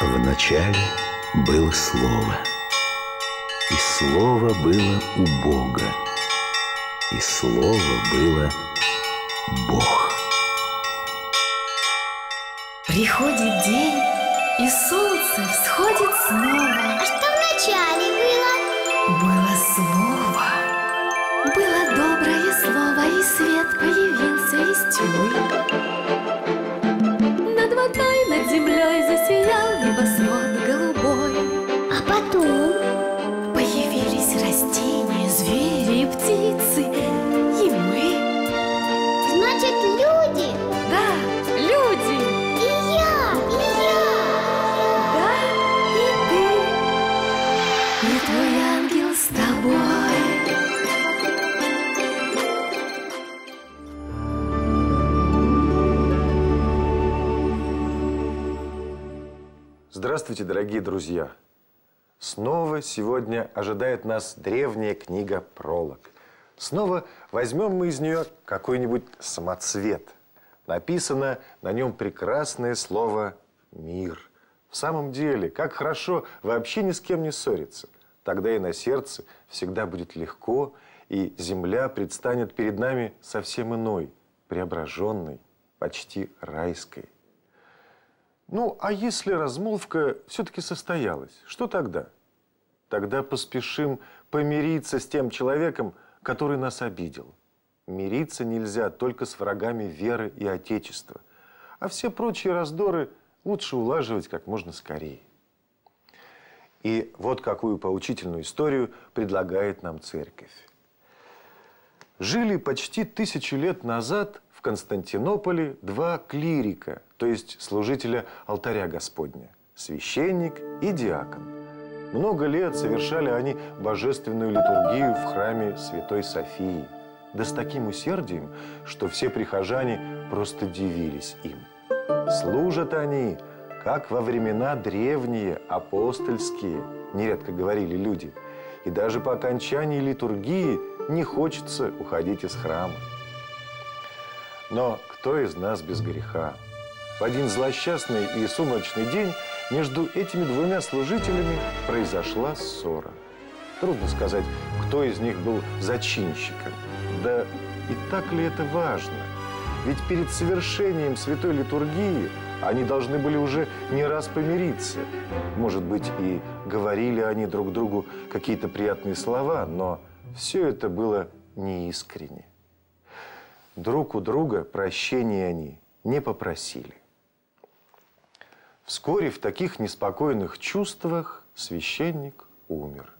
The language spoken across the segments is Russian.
Вначале было Слово, и Слово было у Бога, и Слово было Бог. Приходит день, и солнце всходит снова. А что вначале было? Было слово, было доброе слово, и свет появился из тьмы. Здравствуйте, дорогие друзья! Снова сегодня ожидает нас древняя книга «Пролог». Снова возьмем мы из нее какой-нибудь самоцвет. Написано на нем прекрасное слово «мир». В самом деле, как хорошо вообще ни с кем не ссориться. Тогда и на сердце всегда будет легко, и земля предстанет перед нами совсем иной, преображенной, почти райской. Ну, а если размолвка все-таки состоялась, что тогда? Тогда поспешим помириться с тем человеком, который нас обидел. Мириться нельзя только с врагами веры и Отечества, а все прочие раздоры лучше улаживать как можно скорее. И вот какую поучительную историю предлагает нам церковь. Жили почти тысячу лет назад в Константинополе два клирика, то есть служителя алтаря Господня, священник и диакон. Много лет совершали они божественную литургию в храме Святой Софии, да с таким усердием, что все прихожане просто дивились им. Служат они, как во времена древние, апостольские, нередко говорили люди, и даже по окончании литургии не хочется уходить из храма. Но кто из нас без греха? В один злосчастный и сумрачный день между этими двумя служителями произошла ссора. Трудно сказать, кто из них был зачинщиком. Да и так ли это важно? Ведь перед совершением святой литургии они должны были уже не раз помириться. Может быть, и говорили они друг другу какие-то приятные слова, но все это было неискренне. Друг у друга прощения они не попросили. Вскоре в таких неспокойных чувствах священник умер.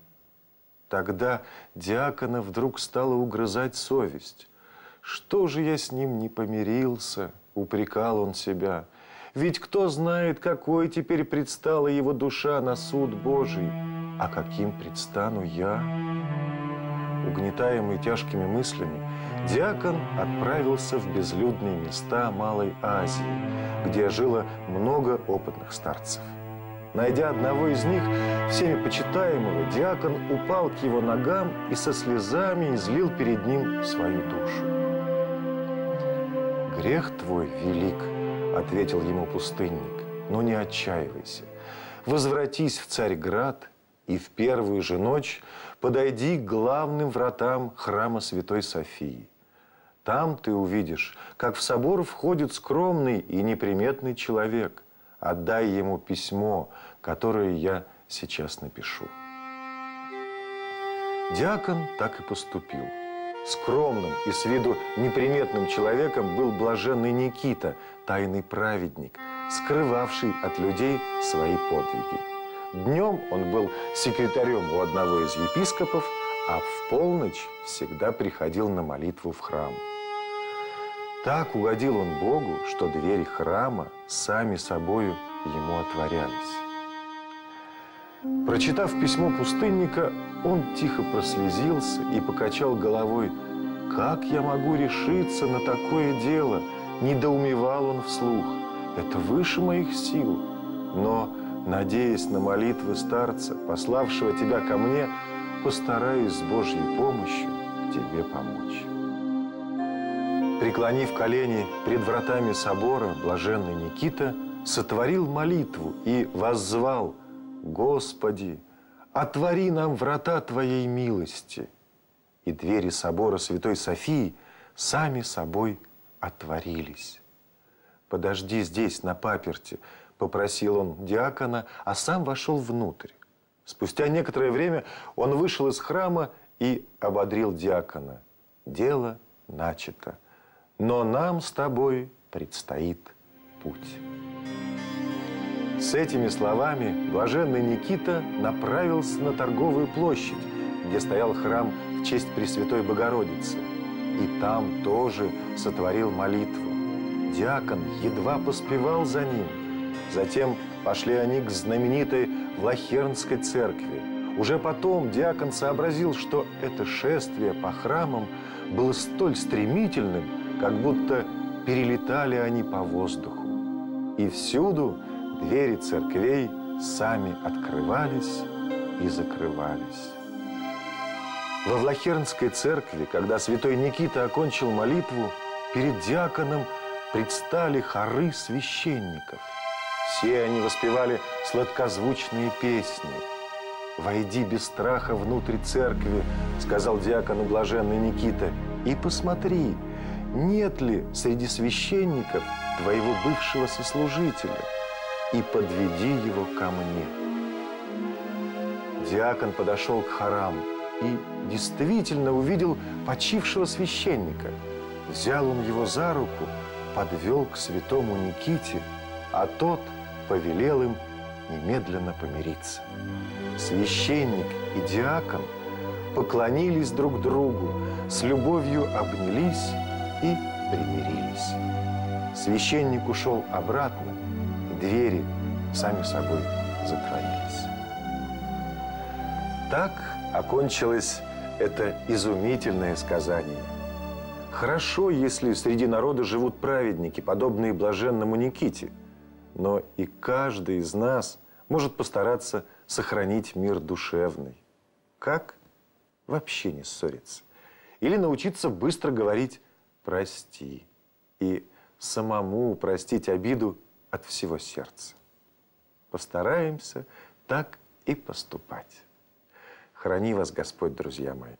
Тогда диакона вдруг стала угрызать совесть. «Что же я с ним не помирился?» – упрекал он себя. «Ведь кто знает, какой теперь предстала его душа на суд Божий, а каким предстану я?» Угнетаемый тяжкими мыслями, диакон отправился в безлюдные места Малой Азии, где жило много опытных старцев. Найдя одного из них, всеми почитаемого, диакон упал к его ногам и со слезами излил перед ним свою душу. «Грех твой велик», — ответил ему пустынник, — «но не отчаивайся. Возвратись в Царьград и в первую же ночь подойди к главным вратам храма Святой Софии. Там ты увидишь, как в собор входит скромный и неприметный человек. Отдай ему письмо, которое я сейчас напишу. Диакон так и поступил. Скромным и с виду неприметным человеком был блаженный Никита, тайный праведник, скрывавший от людей свои подвиги. Днем он был секретарем у одного из епископов, а в полночь всегда приходил на молитву в храм. Так угодил он Богу, что двери храма сами собою ему отворялись. Прочитав письмо пустынника, он тихо прослезился и покачал головой. «Как я могу решиться на такое дело?» Недоумевал он вслух. «Это выше моих сил. Но, надеясь на молитвы старца, пославшего тебя ко мне, постараюсь с Божьей помощью тебе помочь». Преклонив колени пред вратами собора, блаженный Никита сотворил молитву и воззвал «Господи, отвори нам врата Твоей милости!» И двери собора Святой Софии сами собой отворились. «Подожди здесь, на паперте», – попросил он диакона, а сам вошел внутрь. Спустя некоторое время он вышел из храма и ободрил диакона. «Дело начато, но нам с тобой предстоит путь». С этими словами блаженный Никита направился на торговую площадь, где стоял храм в честь Пресвятой Богородицы. И там тоже сотворил молитву. Диакон едва поспевал за ним. Затем пошли они к знаменитой Влахернской церкви. Уже потом диакон сообразил, что это шествие по храмам было столь стремительным, как будто перелетали они по воздуху. И всюду двери церквей сами открывались и закрывались. Во Влахернской церкви, когда святой Никита окончил молитву, перед диаконом предстали хоры священников. Все они воспевали сладкозвучные песни. «Войди без страха внутрь церкви», — сказал диакону блаженный Никита, «и посмотри, нет ли среди священников твоего бывшего сослужителя, и подведи его ко мне». Диакон подошел к хорам и действительно увидел почившего священника. Взял он его за руку, подвел к святому Никите, а тот повелел им немедленно помириться. Священник и диакон поклонились друг другу, с любовью обнялись и примирились. Священник ушел обратно, и двери сами собой затворились. Так окончилось это изумительное сказание. Хорошо, если среди народа живут праведники, подобные блаженному Никите, но и каждый из нас может постараться сохранить мир душевный. Как? Вообще не ссориться. Или научиться быстро говорить «прости» и самому простить обиду от всего сердца. Постараемся так и поступать. Храни вас Господь, друзья мои.